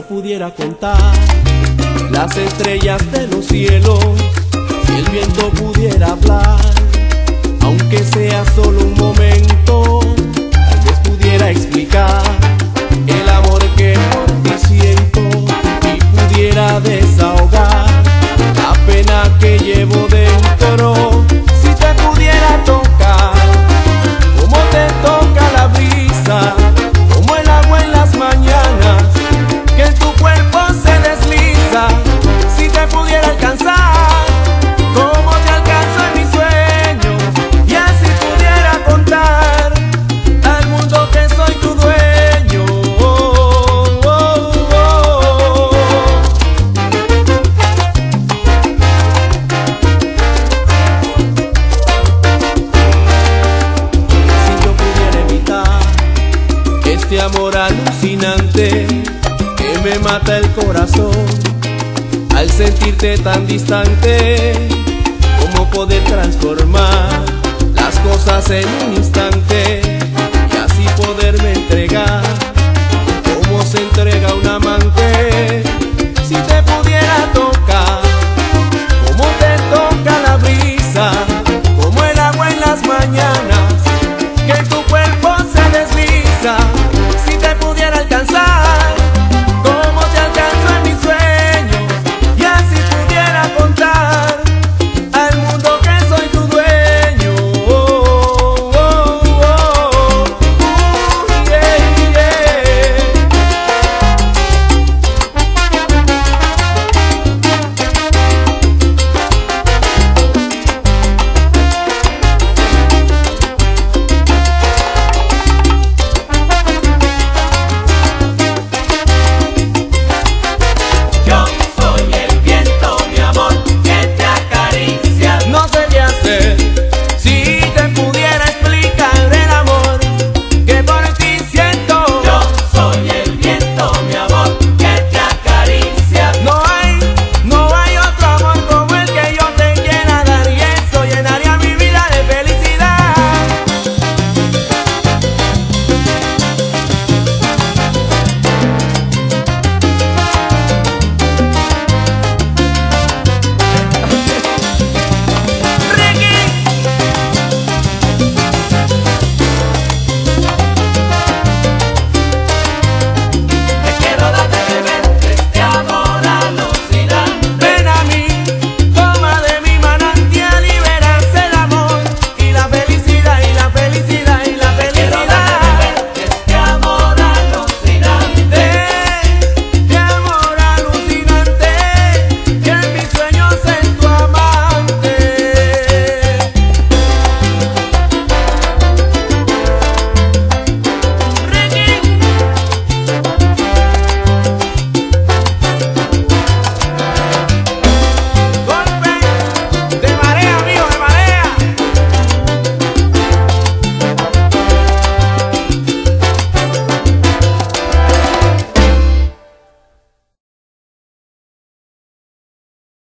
pudiera contar las estrellas de los cielos, si el viento pudiera hablar, aunque sea solo un momento, amor alucinante que me mata el corazón al sentirte tan distante. ¿Cómo poder transformar las cosas en un instante y así poderme entregar como se entrega un amante? Si te pudiera tocar, como te toca la brisa, como el agua en las mañanas, que tu cuerpo se desliza pudiera